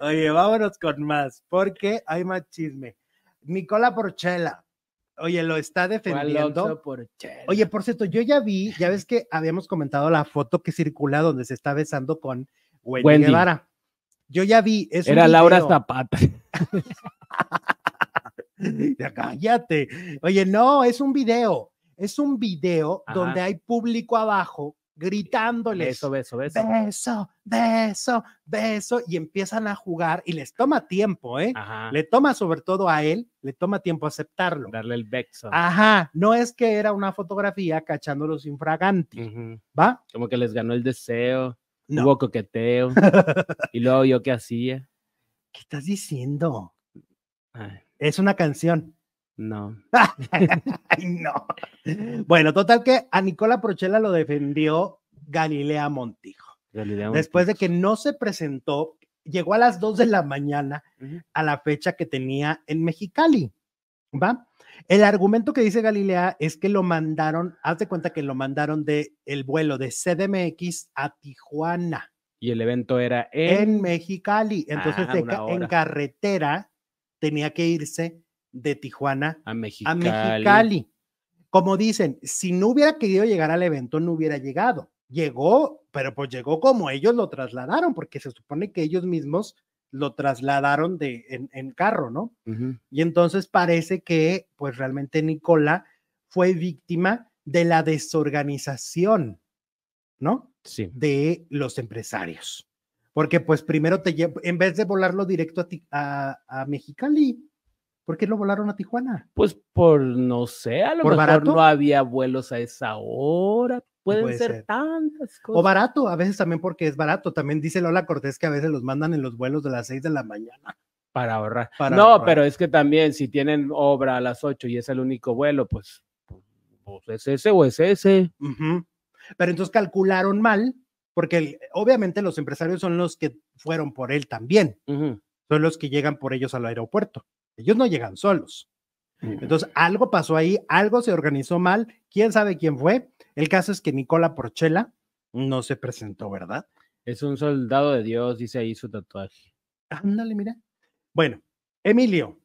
Oye, vámonos con más, porque hay más chisme. Nicola Porchela, oye, lo está defendiendo. Oye, por cierto, yo ya vi, ya ves que habíamos comentado la foto que circula donde se está besando con Wendy, Guevara. Yo ya vi. Es Era Laura Zapata. ya cállate. Oye, no, es un video. Es un video donde hay público abajo gritándoles. Beso, beso, beso. Beso, beso, beso. Y empiezan a jugar y les toma tiempo, ¿eh? Le toma sobre todo a él, le toma tiempo aceptarlo. Darle el beso. Ajá. No es que era una fotografía cachándolos infraganti, ¿va? Como que les ganó el deseo. No. Hubo coqueteo. y luego yo qué hacía. ¿Qué estás diciendo? Es una canción. No. no. Bueno, total que a Nicola Prochela lo defendió Galilea Montijo. Después de que no se presentó, llegó a las 2 de la mañana a la fecha que tenía en Mexicali. ¿Va? El argumento que dice Galilea es que lo mandaron, haz de cuenta que lo mandaron de el vuelo de CDMX a Tijuana. Y el evento era en, Mexicali. Entonces, ah, en carretera tenía que irse de Tijuana a Mexicali. Como dicen, si no hubiera querido llegar al evento, no hubiera llegado. Llegó, pero pues llegó como ellos lo trasladaron, porque se supone que ellos mismos lo trasladaron de, en, carro, ¿no? Y entonces parece que, pues realmente Nicola fue víctima de la desorganización, ¿no? Sí. De los empresarios. Porque pues primero te en vez de volarlo directo a, a Mexicali, ¿Por qué lo volaron a Tijuana? Pues por, no sé, a lo mejor no había vuelos a esa hora. Pueden ser, tantas cosas. O barato, a veces también porque es barato. También dice Lola Cortés que a veces los mandan en los vuelos de las 6 de la mañana. Para ahorrar. no, pero es que también si tienen obra a las 8 y es el único vuelo, pues, pues es ese o es ese. Pero entonces calcularon mal, porque obviamente los empresarios son los que fueron por él también. Son los que llegan por ellos al aeropuerto. Ellos no llegan solos. Entonces, algo pasó ahí, algo se organizó mal, quién sabe quién fue. El caso es que Nicola Porchela no se presentó, ¿verdad? Es un soldado de Dios, dice ahí su tatuaje. Ándale, mira. Bueno, Emilio,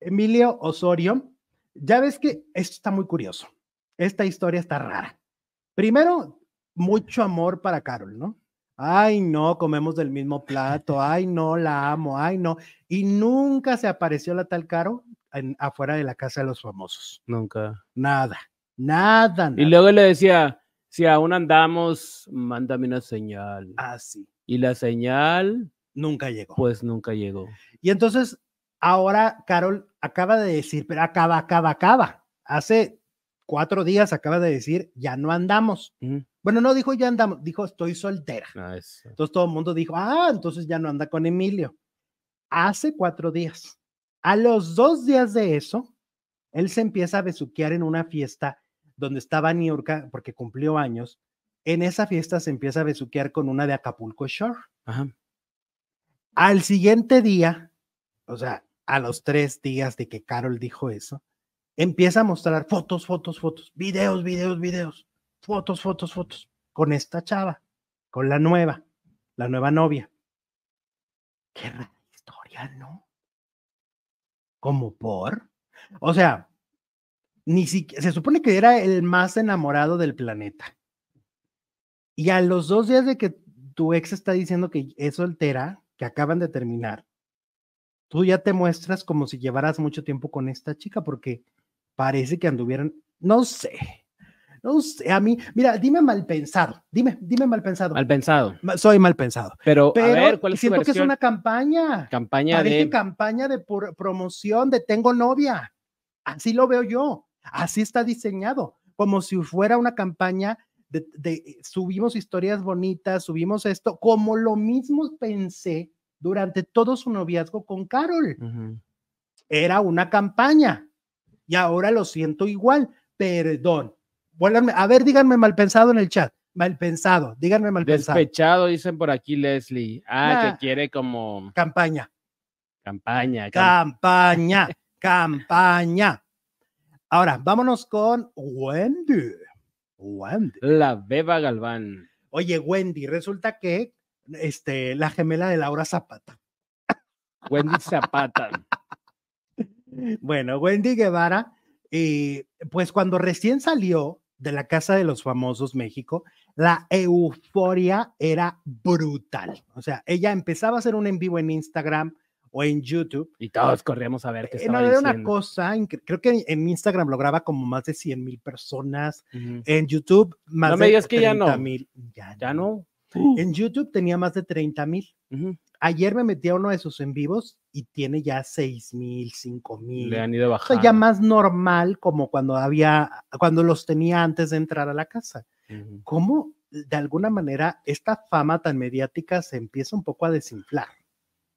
Emilio Osorio, ya ves que esto está muy curioso. Esta historia está rara. Primero, mucho amor para Carol, ¿no? Ay, no, comemos del mismo plato. Ay, no, la amo. Ay, no. Y nunca se apareció la tal Caro afuera de la casa de los famosos. Nunca. Nada, nada, Y luego le decía, si aún andamos, mándame una señal. Ah, sí. Y la señal. Nunca llegó. Pues nunca llegó. Y entonces, ahora Carol acaba de decir, pero acaba, acaba, acaba. Hace cuatro días acaba de decir, ya no andamos. Bueno, no dijo ya andamos, dijo estoy soltera. Ah, entonces todo el mundo dijo, ah, entonces ya no anda con Emilio. Hace cuatro días. A los dos días de eso, él se empieza a besuquear en una fiesta donde estaba Niurka, porque cumplió años. En esa fiesta se empieza a besuquear con una de Acapulco Shore. Al siguiente día, o sea, a los tres días de que Carol dijo eso, empieza a mostrar fotos, fotos, fotos, videos, videos, videos fotos, fotos, fotos con esta chava, con la nueva, la nueva novia. Qué rara historia, ¿no? ¿Como por? O sea, ni siquiera, se supone que era el más enamorado del planeta. Y a los dos días de que tu ex está diciendo que es soltera, que acaban de terminar, tú ya te muestras como si llevaras mucho tiempo con esta chica, porque parece que anduvieran, no sé, no sé, a mí, mira, dime mal pensado, dime, dime mal pensado. Mal pensado. Soy mal pensado. Pero, a ver, ¿cuál es siento que es una campaña. Campaña Parece de... campaña de promoción de tengo novia. Así lo veo yo. Así está diseñado, como si fuera una campaña de, de subimos historias bonitas, subimos esto, como lo mismo pensé durante todo su noviazgo con Carol. Era una campaña y ahora lo siento igual. Perdón, a ver, díganme mal pensado en el chat. Mal pensado, díganme mal pensado. Despechado, dicen por aquí Leslie. Ah, que quiere como. Campaña. Campaña. Campaña. campaña. Ahora, vámonos con Wendy. Wendy. La Beba Galván. Oye, Wendy, resulta que este, la gemela de Laura Zapata. Wendy Zapata. Bueno, Wendy Guevara, eh, pues cuando recién salió de la Casa de los Famosos México, la euforia era brutal. O sea, ella empezaba a hacer un en vivo en Instagram o en YouTube. Y todos corríamos a ver qué Eh, estaba no, era diciendo. una cosa, creo que en Instagram lograba como más de 100 mil personas. En YouTube, más No me de digas que ya no. 30,000. Ya, Ya no. En YouTube tenía más de 30 mil. Ujú. Ayer me metí a uno de sus en vivos y tiene ya 6 mil, 5 mil. Le han ido O bajando. sea, ya más normal como cuando había, cuando los tenía antes de entrar a la casa. Ujú. ¿Cómo de alguna manera esta fama tan mediática se empieza un poco a desinflar?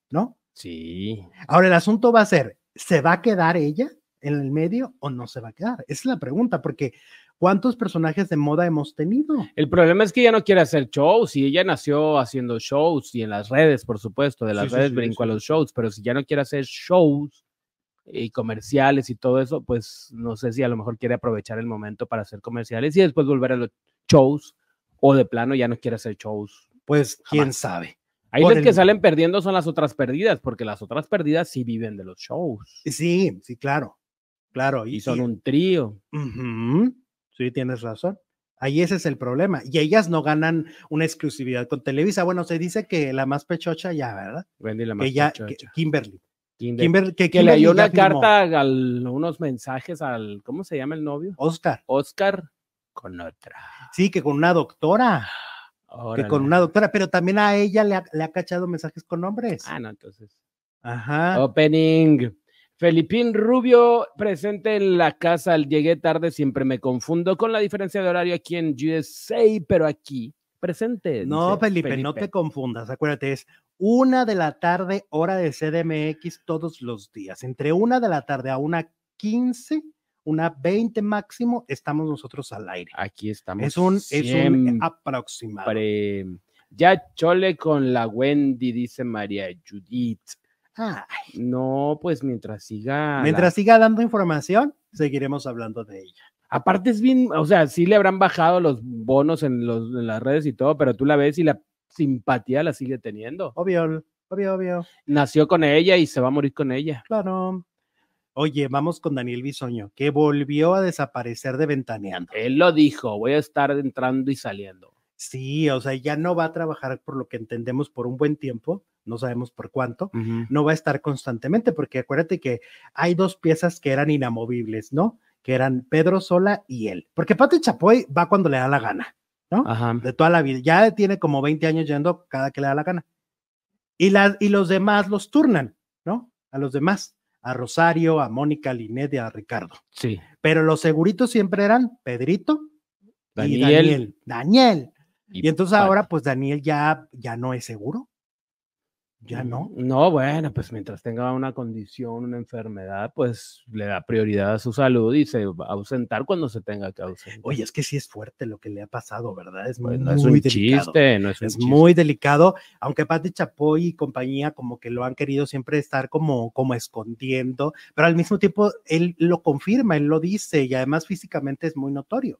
¿No? Sí. Ahora el asunto va a ser, ¿se va a quedar ella en el medio o no se va a quedar? Esa es la pregunta, porque ¿cuántos personajes de moda hemos tenido? El problema es que ella no quiere hacer shows y ella nació haciendo shows y en las redes, por supuesto, de las Sí, redes sí, brincó a sí. los shows, pero si ya no quiere hacer shows y comerciales y todo eso, pues no sé si a lo mejor quiere aprovechar el momento para hacer comerciales y después volver a los shows o de plano ya no quiere hacer shows. Pues quién Jamás. sabe. Ahí las que salen perdiendo son las otras perdidas, porque las otras perdidas sí viven de los shows Sí, sí, claro, claro. y son un trío. Sí, tienes razón. Ahí ese es el problema. Y ellas no ganan una exclusividad con Televisa. Bueno, se dice que la más pechocha ya, ¿verdad? Wendy la más Que ya, pechocha. Kimberly. Kinder- Kimber- que que le dio Kimberly una carta, al, unos mensajes al, ¿cómo se llama el novio? Oscar. Oscar con otra. Sí, que con una doctora. Que con una doctora, pero también a ella le ha, le ha cachado mensajes con hombres. Ah, no, entonces. Ajá. Opening. Felipín Rubio presente en la casa. Llegué tarde, siempre me confundo con la diferencia de horario aquí en USA, pero aquí presente. no, dice Felipe, no te confundas. Acuérdate, es una de la tarde, hora de CDMX todos los días. Entre una de la tarde a una 15, una 20 máximo, estamos nosotros al aire. Aquí estamos. Es un, es un aproximado. Ya chole con la Wendy, dice María Judith. No, pues mientras siga. la- mientras siga dando información, seguiremos hablando de ella. Aparte es bien, o sea, sí le habrán bajado los bonos en, los, en las redes y todo, pero tú la ves y la simpatía la sigue teniendo. Obvio, obvio, obvio. Nació con ella y se va a morir con ella. Claro. Oye, vamos con Daniel Bisoño, que volvió a desaparecer de Ventaneando. Él lo dijo, voy a estar entrando y saliendo. Sí, o sea, ya no va a trabajar por lo que entendemos por un buen tiempo, no sabemos por cuánto, no va a estar constantemente, porque acuérdate que hay dos piezas que eran inamovibles, ¿no? Que eran Pedro Sola y él. Porque Pati Chapoy va cuando le da la gana, ¿no? Ajá. De toda la vida. Ya tiene como 20 años yendo cada que le da la gana. Y, las y los demás los turnan, ¿no? A los demás, a Rosario, a Mónica, a Linet y a Ricardo. Sí. Pero los seguritos siempre eran Pedrito y Daniel. Daniel. Daniel. Y Y entonces Pati. ahora, pues Daniel ya, ya no es seguro. Ya no. No, bueno, pues mientras tenga una condición, una enfermedad, pues le da prioridad a su salud y se va a ausentar cuando se tenga que ausentar. Oye, es que sí es fuerte lo que le ha pasado, ¿verdad? Es Pues muy no es un delicado. chiste, no es un Es chiste. muy delicado, aunque Pati Chapoy y compañía como que lo han querido siempre estar como, como escondiendo, pero al mismo tiempo él lo confirma, él lo dice y además físicamente es muy notorio.